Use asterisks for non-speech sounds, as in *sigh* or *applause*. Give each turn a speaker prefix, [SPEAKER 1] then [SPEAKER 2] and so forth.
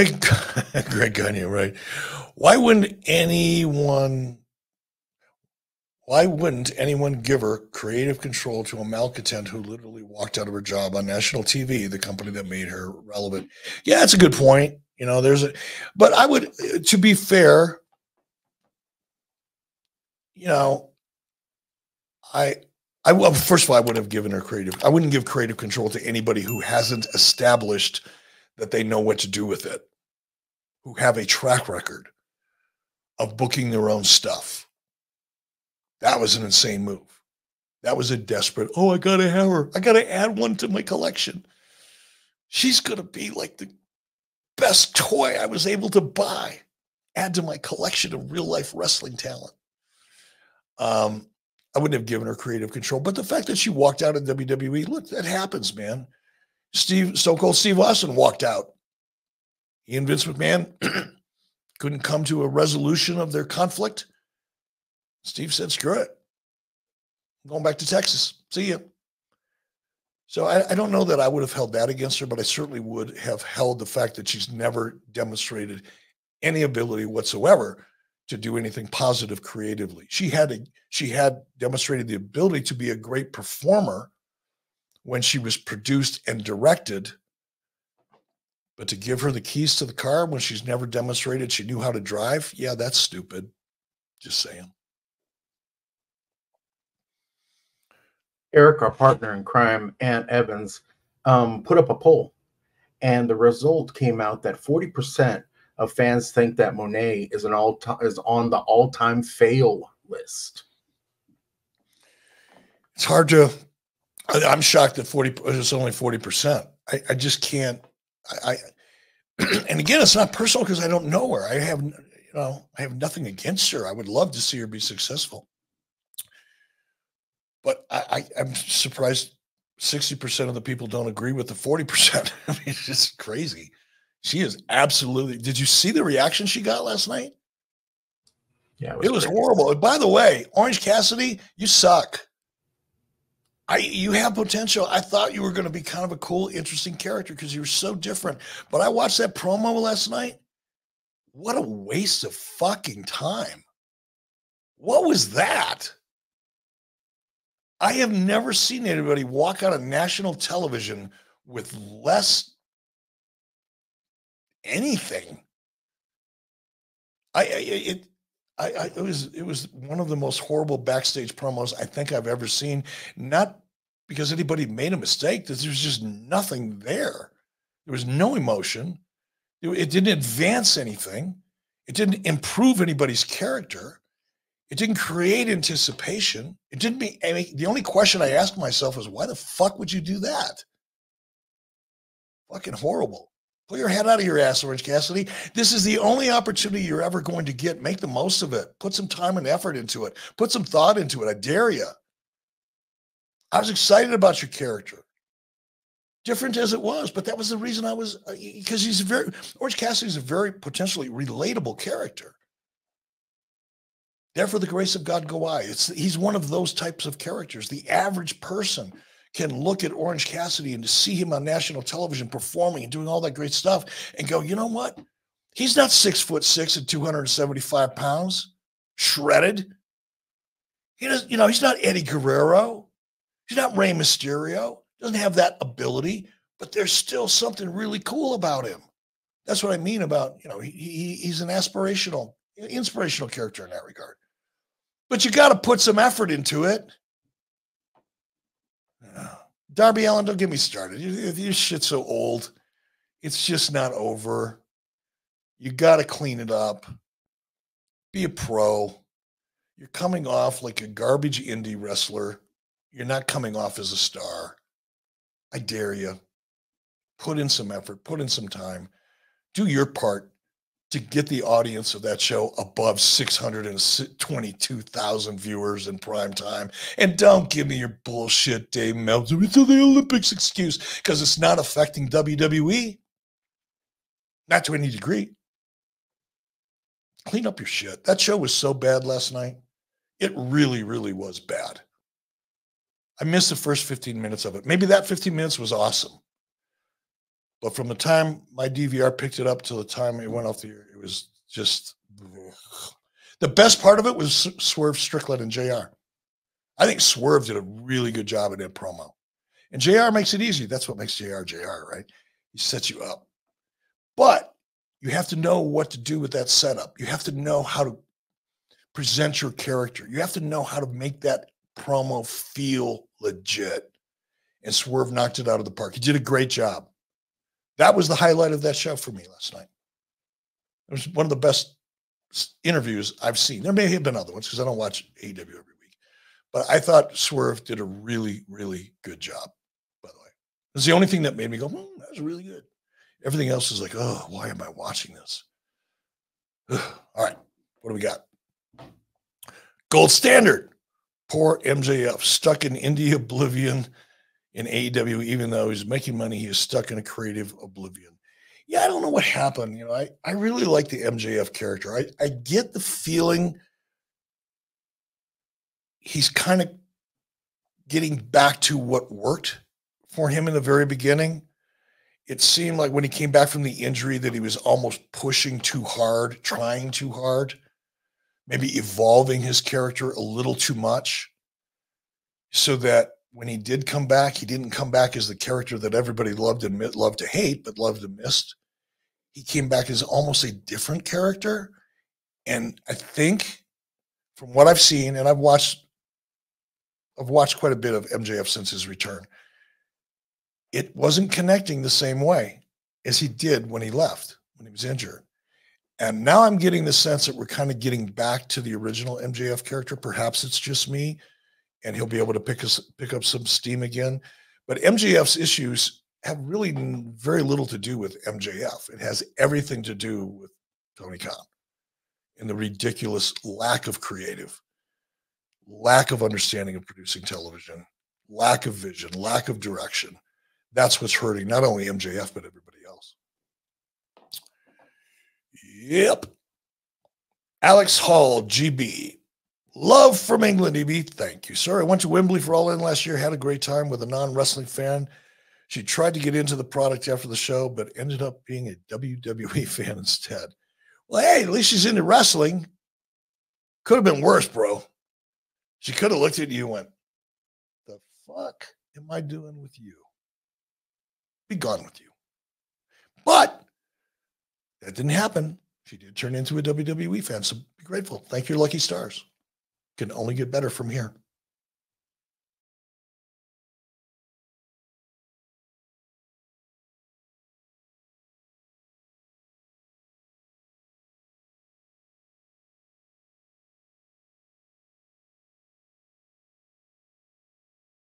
[SPEAKER 1] Greg, *laughs* Greg Gagne, right? Why wouldn't anyone? Why wouldn't anyone give her creative control to a malcontent who literally walked out of her job on national TV, the company that made her relevant? Yeah, that's a good point. You know, there's a, but I would, to be fair, you know, I, I well, first of all, I would have given her creative. I wouldn't give creative control to anybody who hasn't established that they know what to do with it, who have a track record of booking their own stuff. That was an insane move. That was a desperate, oh, I got to have her. I got to add one to my collection. She's going to be like the best toy I was able to buy, add to my collection of real life wrestling talent. Um, I wouldn't have given her creative control, but the fact that she walked out of WWE, look, that happens, man. Steve Cold Steve Austin walked out. He and Vince McMahon couldn't come to a resolution of their conflict. Steve said, "Screw it, I'm going back to Texas. See you." So I, I, don't know that I would have held that against her, but I certainly would have held the fact that she's never demonstrated any ability whatsoever to do anything positive creatively. She had a, she had demonstrated the ability to be a great performer when she was produced and directed. But to give her the keys to the car when she's never demonstrated she knew how to drive, yeah, that's stupid. Just saying.
[SPEAKER 2] Eric, our partner in crime, Ant Evans, um, put up a poll, and the result came out that 40% of fans think that Moné is an all is on the all-time fail list.
[SPEAKER 1] It's hard to I'm shocked that 40 it's only 40%. I, I just can't I, I *clears throat* and again it's not personal because I don't know her. I have you know, I have nothing against her. I would love to see her be successful. But I, I am surprised 60% of the people don't agree with the 40%. *laughs* I mean, it's just crazy. She is absolutely did you see the reaction she got last night? Yeah, it was, it was horrible. And by the way, Orange Cassidy, you suck. I you have potential. I thought you were going to be kind of a cool, interesting character because you were so different. But I watched that promo last night. What a waste of fucking time. What was that? I have never seen anybody walk out of national television with less anything. I, I it I, I, it was it was one of the most horrible backstage promos I think I've ever seen. Not because anybody made a mistake. There was just nothing there. There was no emotion. It, it didn't advance anything. It didn't improve anybody's character. It didn't create anticipation. It didn't be. I mean, the only question I asked myself was, why the fuck would you do that? Fucking horrible. Pull your head out of your ass, Orange Cassidy. This is the only opportunity you're ever going to get. Make the most of it. Put some time and effort into it. Put some thought into it. I dare you. I was excited about your character. Different as it was, but that was the reason I was because uh, he's a very Orange Cassidy is a very potentially relatable character. Therefore, the grace of God go I. It's he's one of those types of characters. The average person can look at Orange Cassidy and to see him on national television performing and doing all that great stuff and go, you know what? He's not six foot six and 275 pounds, shredded. He does, you know, he's not Eddie Guerrero. He's not Rey Mysterio. Doesn't have that ability, but there's still something really cool about him. That's what I mean about, you know, he, he he's an aspirational, inspirational character in that regard. But you got to put some effort into it. Darby Allin, don't get me started. Your shit's so old. It's just not over. You got to clean it up. Be a pro. You're coming off like a garbage indie wrestler. You're not coming off as a star. I dare you. Put in some effort, put in some time. Do your part to get the audience of that show above 622,000 viewers in prime time. And don't give me your bullshit, Dave Meltzer. It's the Olympics excuse because it's not affecting WWE. Not to any degree. Clean up your shit. That show was so bad last night. It really, really was bad. I missed the first 15 minutes of it. Maybe that 15 minutes was awesome. But from the time my DVR picked it up till the time it went off the air, it was just the best part of it was Swerve Strickland and JR. I think Swerve did a really good job in that promo. And JR makes it easy. That's what makes JR JR, right? He sets you up. But you have to know what to do with that setup. You have to know how to present your character. You have to know how to make that promo feel legit. And Swerve knocked it out of the park. He did a great job. That was the highlight of that show for me last night. It was one of the best interviews I've seen. There may have been other ones because I don't watch AEW every week, but I thought Swerve did a really, really good job. By the way, it's the only thing that made me go, hmm, "That was really good." Everything else is like, "Oh, why am I watching this?" *sighs* All right, what do we got? Gold standard. Poor MJF stuck in indie oblivion in AEW, even though he's making money, he is stuck in a creative oblivion yeah, I don't know what happened. You know, I, I really like the MJF character. I, I get the feeling he's kind of getting back to what worked for him in the very beginning. It seemed like when he came back from the injury that he was almost pushing too hard, trying too hard, maybe evolving his character a little too much so that when he did come back, he didn't come back as the character that everybody loved and loved to hate, but loved and missed he came back as almost a different character. And I think from what I've seen, and I've watched I've watched quite a bit of MJF since his return. It wasn't connecting the same way as he did when he left, when he was injured. And now I'm getting the sense that we're kind of getting back to the original MJF character. Perhaps it's just me, and he'll be able to pick us pick up some steam again. But MJF's issues have really very little to do with MJF. It has everything to do with Tony Khan and the ridiculous lack of creative, lack of understanding of producing television, lack of vision, lack of direction. That's what's hurting not only MJF, but everybody else. Yep. Alex Hall, GB. Love from England, EB. Thank you, sir. I went to Wembley for All In last year, had a great time with a non wrestling fan she tried to get into the product after the show, but ended up being a WWE *laughs* fan instead. Well, hey, at least she's into wrestling. Could have been worse, bro. She could have looked at you and went, The fuck am I doing with you? Be gone with you. But that didn't happen. She did turn into a WWE fan. So be grateful. Thank your lucky stars. Can only get better from here.